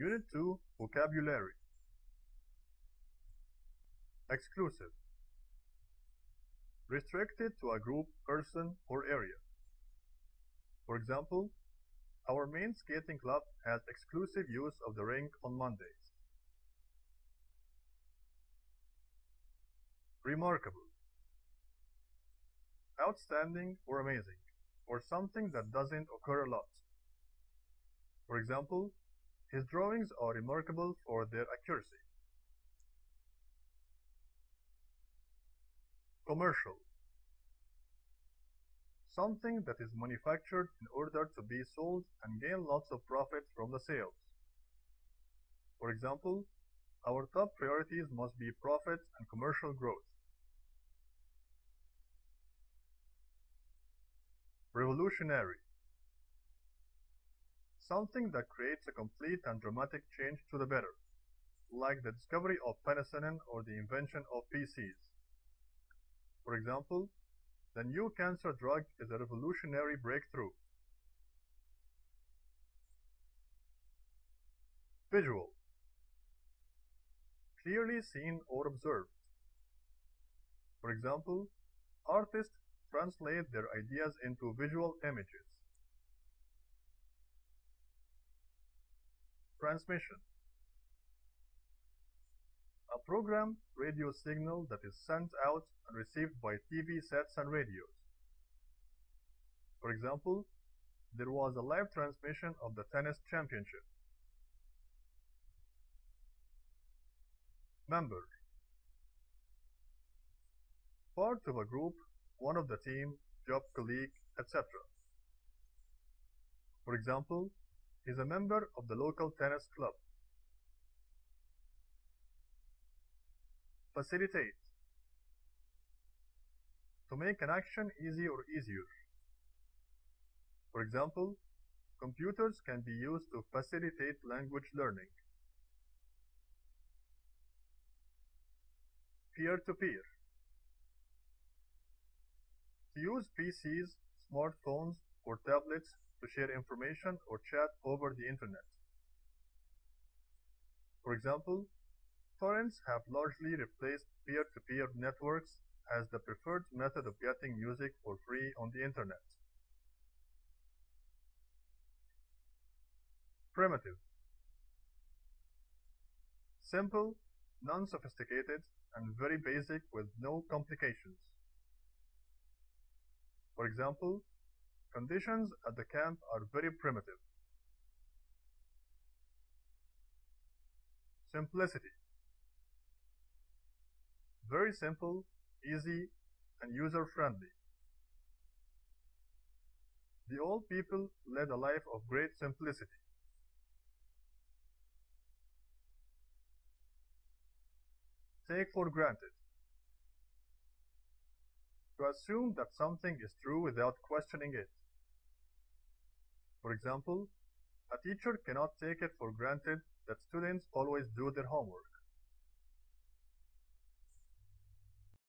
Unit 2 Vocabulary Exclusive Restricted to a group, person, or area. For example, our main skating club has exclusive use of the rink on Mondays. Remarkable Outstanding or amazing, or something that doesn't occur a lot. For example, his drawings are remarkable for their accuracy. Commercial Something that is manufactured in order to be sold and gain lots of profit from the sales. For example, our top priorities must be profit and commercial growth. Revolutionary Something that creates a complete and dramatic change to the better, like the discovery of penicillin or the invention of PCs. For example, the new cancer drug is a revolutionary breakthrough. Visual Clearly seen or observed. For example, artists translate their ideas into visual images. Transmission A program radio signal that is sent out and received by TV sets and radios. For example, there was a live transmission of the tennis championship. Member Part of a group, one of the team, job colleague, etc. For example, is a member of the local tennis club. Facilitate To make an action easy or easier. For example, computers can be used to facilitate language learning. Peer-to-peer To use PCs, smartphones, or tablets to share information or chat over the internet. For example, torrents have largely replaced peer-to-peer networks as the preferred method of getting music for free on the internet. Primitive Simple, non-sophisticated, and very basic with no complications. For example, conditions at the camp are very primitive. Simplicity Very simple, easy, and user-friendly. The old people led a life of great simplicity. Take for granted. To assume that something is true without questioning it. For example, a teacher cannot take it for granted that students always do their homework.